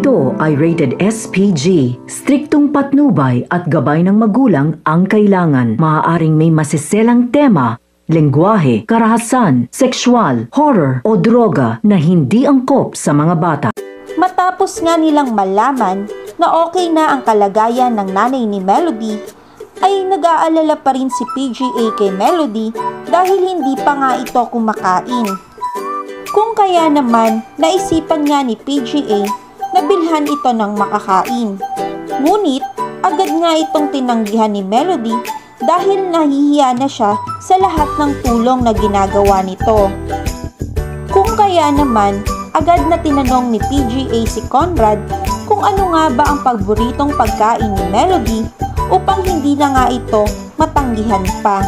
Ito ay rated SPG. Striktong patnubay at gabay ng magulang ang kailangan. Maaaring may masiselang tema, lengguwahe, karahasan, sexual, horror o droga na hindi angkop sa mga bata. Matapos nga nilang malaman na okay na ang kalagayan ng nanay ni Melody, ay nag-aalala pa rin si PGA kay Melody dahil hindi pa nga ito kumakain. Kung kaya naman, naisipan nga ni PGA na bilhan ito ng makakain. Ngunit, agad nga itong tinanggihan ni Melody dahil nahihiya na siya sa lahat ng tulong na ginagawa nito. Kung kaya naman, agad na tinanong ni PGA si Conrad kung ano nga ba ang paboritong pagkain ni Melody upang hindi na nga ito matanggihan pa.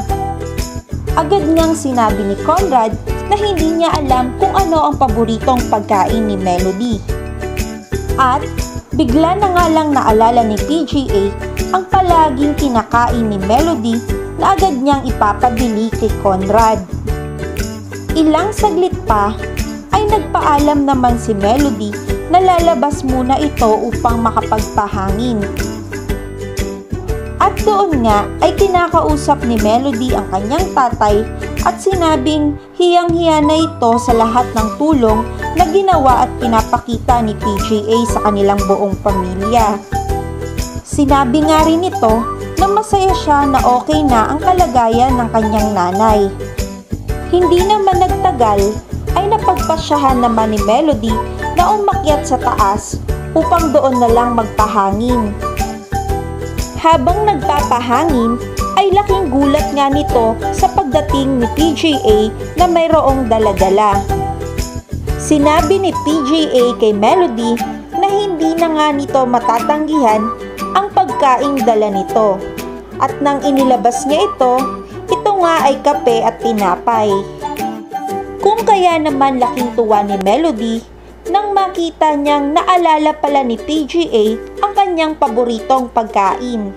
Agad niyang sinabi ni Conrad na hindi niya alam kung ano ang paboritong pagkain ni Melody. At bigla na nga lang naalala ni PGA ang palaging kinakain ni Melody na agad niyang ipapabili kay Conrad. Ilang saglit pa ay nagpaalam naman si Melody na lalabas muna ito upang makapagpahangin. At doon nga ay kinakausap ni Melody ang kanyang tatay at sinabing hiyang-hiya na ito sa lahat ng tulong na ginawa at pinapakita ni PGA sa kanilang buong pamilya. Sinabi nga rin ito na masaya siya na okay na ang kalagayan ng kanyang nanay. Hindi naman nagtagal ay napagpasyahan naman ni Melody na umakyat sa taas upang doon na lang magpahangin. Habang nagpapahangin, ay laking gulat nga nito sa pagdating ni PGA na mayroong daladala. Sinabi ni PGA kay Melody na hindi na nga nito matatanggihan ang pagkaing dala nito. At nang inilabas niya ito, ito nga ay kape at tinapay. Kung kaya naman laking tuwa ni Melody nang makita niyang naalala pala ni PGA ang kanyang paboritong pagkain.